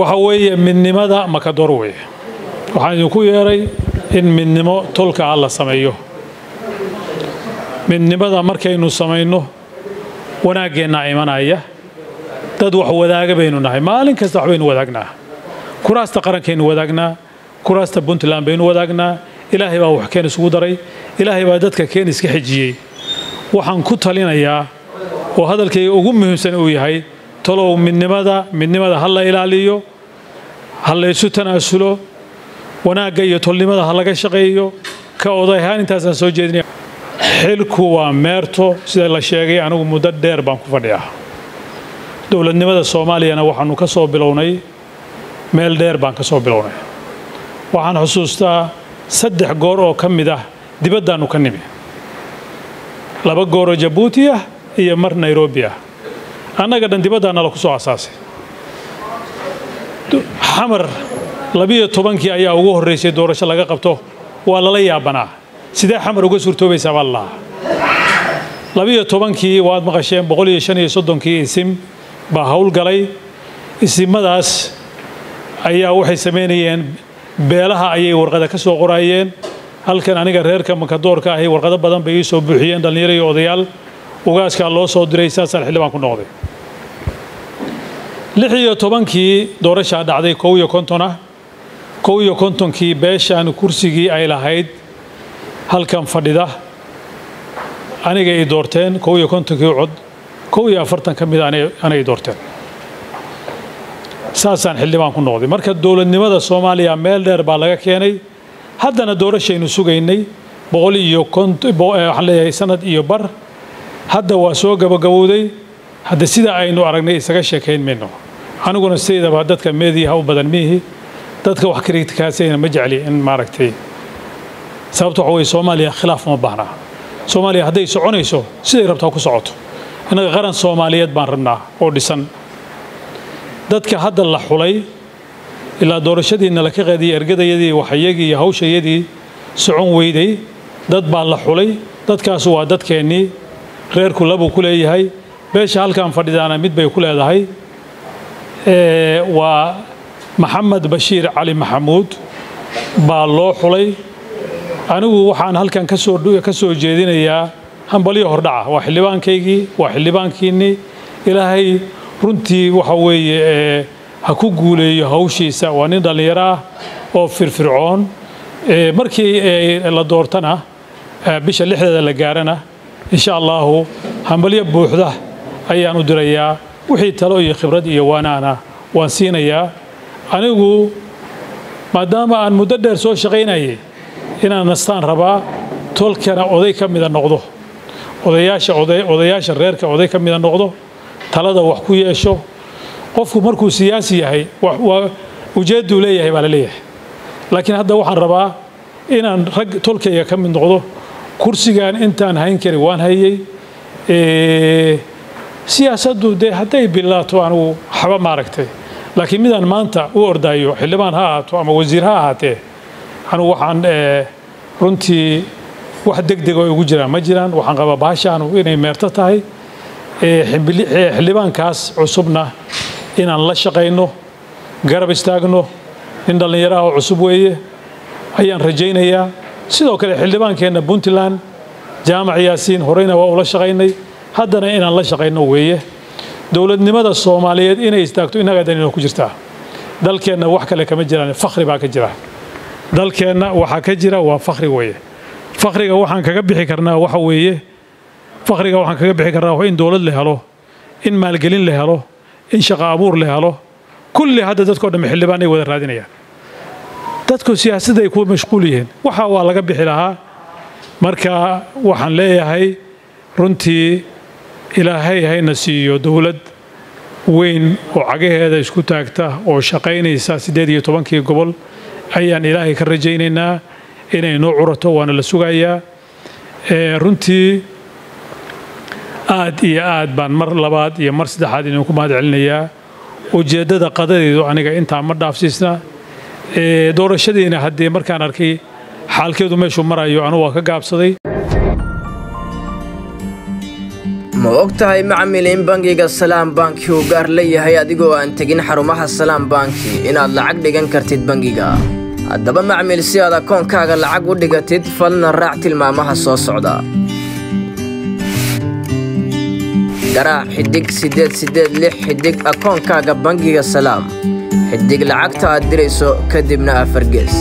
waxa weeye midnimada makadoor weeye. Waxaan idinku yeeray in midnimo tolka ah la sameeyo. Midnimada markaynu samayno wanaaggeenna imanaya. Dad wax wadaaga baynu nahay. Maalin kasta wax baynu wadaagnaa. Kuraasta qarankaynu wadaagnaa. Kuraasta puntland baynu wadaagnaa. Ilaahay baa wax keen isugu daray. Ilaahay baa dadka keen iska xejiyey waxaan ku talinayaa oo hadalkayga ugu muhiimsan uu yahay talow midnimada midnimada ha la ilaaliyo ha laysu tanaasulo wanaagga iyo tolnimada ha laga shaqeeyo ka oday ahaan intaasaan soo jeedinaya xilku waa meerto sida la sheegay anigu muddo dheer baan ku fadhiyaa dowladnimada soomaaliyana waxaanu ka soo bilownay meel dheer baan ka soo bilownay waxaan xusuustaa saddex goor oo ka mid ah dibaddaannu ka nimi laba gooroo jabuuti ah iyo mar nairobi ah annaga dhan dibaddaa nala ku soo asaasay xamar labiyo tobankii ayaa ugu horraysay doorasho laga qabto. Waa lala yaabanaa. Sidee xamar uga suurtoobaysaa baa lalahaa labiyo tobankii waad maqasheen boqol iyo shan iyo soddonkii isim baa howlgalay isimadaas ayaa waxay samaynayeen beelaha ayay warqada ka soo qoraayeen. Halkan aniga reerka makadoorka ahi warqado badan bay ii soo buuxiyeen dhallinyaro iyo odayaal. Ugaaskaa loo soo diray saasaan xildhibaan ku noqday lix iyo tobankii doorashaa dhacday kow iyo konton ah kow iyo kontonkii beeshaan kursigii ay lahayd halkan fadhida aniga ay doorteen kow iyo kontonkii cod kow iyo afartan ka mid anay doorteen. Saasaan xildhibaan ku noqday. Marka dowladnimada soomaaliya meel dheer baa laga keenay haddana doorashaynu sugaynay boqol iyo waxaan leeyahay sanad iyo bar. Hadda waa soo gabagabowday. Hadda sida aynu aragnay isaga sheekayn mayno aniguna sidaydaba dadka meediyaha u badan miihi. Dadka wax kriitikaasayna ma jecli in maaragtay sababta waxa weye soomaaliya khilaaf uma baahnaa soomaaliya hadday soconayso siday rabtaa ku socoto. Innaga qaran soomaaliyeed baan rabnaa oo dhisan. Dadka hadda la xulay ilaa doorashadiina laka qaadiyey ergadayadii waxayagii iyo hawshayadii socon weyday dad baa la xulay. Dadkaasu waa dadkeennii reerku labuu ku leeyahay. Beesha halkan fadhidaana mid bay ku leedahay waa maxamed bashiir cali maxamuud. Baa loo xulay. Anigu waxaan halkan ka soo jeedinayaa hambalyo hordhaca waa xildhibaankaygii waa xildhibaankiinnii ilaahay runtii waxa weeye ha ku guuleeyo hawshiisa. Waa nin dhallinyaro ah oo firfircoon. Markii la doortana bisha lixdeeda la gaarana insha allaahu hambalyo buuxda ayaan u dirayaa wixii talo iyo khibrad iyo waanaana waan siinayaa. Anigu maadaama aan muddo dheer soo shaqaynayay inaan nastaan rabaa tolkana oday ka mida noqdo. Odayaasha reerka oday ka mida noqdo. Talada wax ku yeesho. Qofku markuu siyaasi yahay ujeedduu leeyahay baa la leeyahay. Laakiin hadda waxaan rabaa inaan rag tolkayga ka mid noqdo. Kursigan intaan hayn kari waan hayey siyaasaddu dee hadday bilaato anigu waxba maaragtay. Laakiin midaan maanta u ordaayo xildhibaan ha ahaato ama wasiir ha ahaatee anigu waxaan runtii wax degdeg oo igu jiraan. Ma jiraan waxaan qabaa bahashaanu inay meerto tahay. Xildhibaankaas cusubna inaan la shaqayno garab istaagno nin dhallinyaraha oo cusub weeye ayaan rajaynayaa. Sidoo kale xildhibaankeenna puntland jaamac yaasiin horeyna waa ula shaqaynay haddana inaan la shaqayno weeye. Dowladnimada soomaaliyeed inay istaagto innagaa danino ku jirtaa. Dalkeenna wax kale kama jiraan fakhri baa ka jira. Dalkeenna waxaa ka jira waa fakhri weeye. Fakhriga waxaan kaga bixi karnaa waxa weeye. Fakhriga waxaan kaga bixi karnaa in dowlad la helo in maalgelin la helo in shaqo abuur la helo. Kulli hadda dadkao dhamme xildhibaan ay wada raadinayaan dadku siyaasadda ay ku mashquul yihiin. Waxa waa laga bixi lahaa. Marka waxaan leeyahay runtii ilaahay hayna siiyo dowlad weyn oo cagaheeda isku taagta oo shaqaynaysa siddeed iyo tobankii gobol. Ayaan ilaahay ka rajaynaynaa inay noo curato waana la sugayaa. Runtii aad iyo aad baan mar labaad iyo mar saddexaad idinku mahad celinayaa ujeeddada qadadeedu aniga intaa ma dhaafsiisna. Doorashadiina haddee markaan arkay xaalkeedu meeshuu marayo anugu waa ka gaabsaday ma og tahay macmil in bangiga salaam banki uu gaar leeyahay adigoo aan tegin xarumaha salaam banki inaad lacag dhigan kartid bangiga. Haddaba macmil si aad akoonkaaga lacag u dhigatid fadlan raac tilmaamaha soo socda. Garaac xidig siddeed siddeed lix xidig akoonkaaga bangiga salaam xidig lacagta aad dirayso kadibna afargees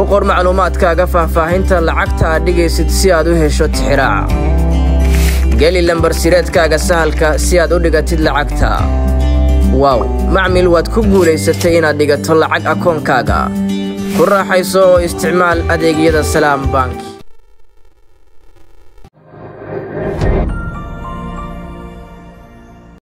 ku qor macluumaadkaaga faahfaahinta lacagta aad dhigaysid si aad u hesho tixiraaca geli lambar sireedkaaga sahalka si aad u dhigatid lacagta. Waaw macmil waad ku guulaysatay inaad dhigato lacag akoonkaaga ku raaxayso oo isticmaal adeegyada salaam bank